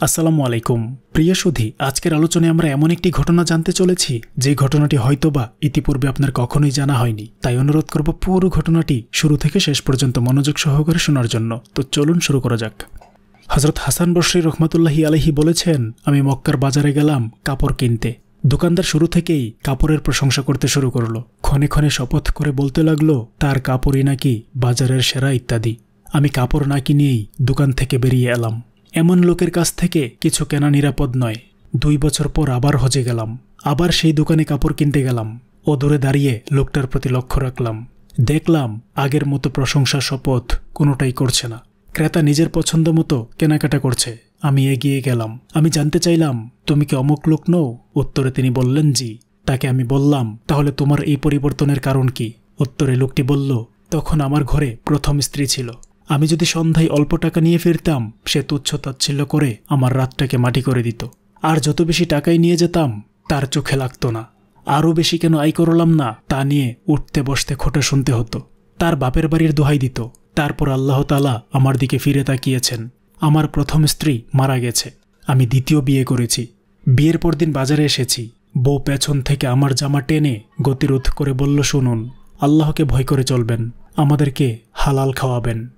আসসালামু আলাইকুম। প্রিয় সুধী, আজকের আলোচনায় আমরা এমন একটি ঘটনা জানতে চলেছি, যে ঘটনাটি হয়তোবা ইতিপূর্বে আপনার কখনোই জানা হয়নি। তাই অনুরোধ করব পুরো ঘটনাটি শুরু থেকে শেষ পর্যন্ত মনোযোগ সহকারে শোনার জন্য। তো চলুন শুরু করা যাক। হজরত হাসান বসরি রহমতুল্লাহি আলহি বলেছেন, আমি মক্কার বাজারে গেলাম কাপড় কিনতে। দোকানদার শুরু থেকেই কাপড়ের প্রশংসা করতে শুরু করল। ক্ষণে ক্ষণে শপথ করে বলতে লাগল, তার কাপড়ই নাকি বাজারের সেরা ইত্যাদি। আমি কাপড় না কিনিয়েই দোকান থেকে বেরিয়ে এলাম। এমন লোকের কাছ থেকে কিছু কেনা নিরাপদ নয়। দুই বছর পর আবার হজে গেলাম। আবার সেই দোকানে কাপড় কিনতে গেলাম ও দূরে দাঁড়িয়ে লোকটার প্রতি লক্ষ্য রাখলাম। দেখলাম আগের মতো প্রশংসা শপথ কোনোটাই করছে না। ক্রেতা নিজের পছন্দ মতো কেনাকাটা করছে। আমি এগিয়ে গেলাম। আমি জানতে চাইলাম, তুমি কি অমুক লোক নও? উত্তরে তিনি বললেন, জি। তাকে আমি বললাম, তাহলে তোমার এই পরিবর্তনের কারণ কি? উত্তরে লোকটি বলল, তখন আমার ঘরে প্রথম স্ত্রী ছিল। আমি যদি সন্ধ্যায় অল্প টাকা নিয়ে ফিরতাম, সে তুচ্ছ তাচ্ছিল্য করে আমার রাতটাকে মাটি করে দিত। আর যত বেশি টাকাই নিয়ে যেতাম, তার চোখে লাগতো না। আরও বেশি কেন আয় করলাম না, তা নিয়ে উঠতে বসতে খোটা শুনতে হতো। তার বাপের বাড়ির দোহাই দিত। তারপর আল্লাহ তালা আমার দিকে ফিরে তাকিয়েছেন। আমার প্রথম স্ত্রী মারা গেছে। আমি দ্বিতীয় বিয়ে করেছি। বিয়ের পর দিন বাজারে এসেছি। বউ পেছন থেকে আমার জামা টেনে গতিরোধ করে বলল, শুনুন, আল্লাহকে ভয় করে চলবেন। আমাদেরকে হালাল খাওয়াবেন।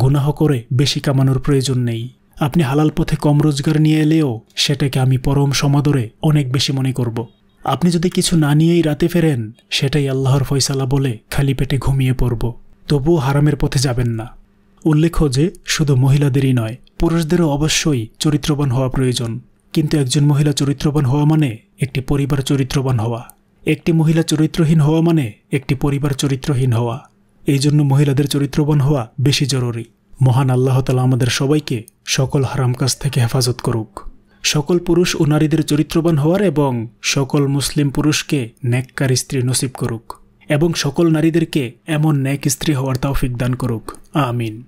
গুনাহ করে বেশি কামানোর প্রয়োজন নেই। আপনি হালাল পথে কম রোজগার নিয়ে এলেও সেটাকে আমি পরম সমাদরে অনেক বেশি মনে করব। আপনি যদি কিছু না নিয়েই রাতে ফেরেন, সেটাই আল্লাহর ফয়সালা বলে খালি পেটে ঘুমিয়ে পড়ব। তবুও হারামের পথে যাবেন না। উল্লেখ্য যে, শুধু মহিলাদেরই নয়, পুরুষদেরও অবশ্যই চরিত্রবান হওয়া প্রয়োজন। কিন্তু একজন মহিলা চরিত্রবান হওয়া মানে একটি পরিবার চরিত্রবান হওয়া। একটি মহিলা চরিত্রহীন হওয়া মানে একটি পরিবার চরিত্রহীন হওয়া। এই জন্য মহিলাদের চরিত্রবান হওয়া বেশি জরুরি। মহান আল্লাহ তালা আমাদের সবাইকে সকল হারাম কাজ থেকে হেফাজত করুক। সকল পুরুষ ও নারীদের চরিত্রবান হওয়ার এবং সকল মুসলিম পুরুষকে ন্যাক্কার স্ত্রী নসিব করুক এবং সকল নারীদেরকে এমন ন্যাক স্ত্রী হওয়ার তৌফিক দান করুক। আমিন।